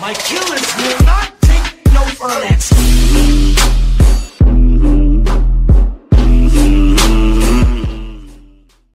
My killers will not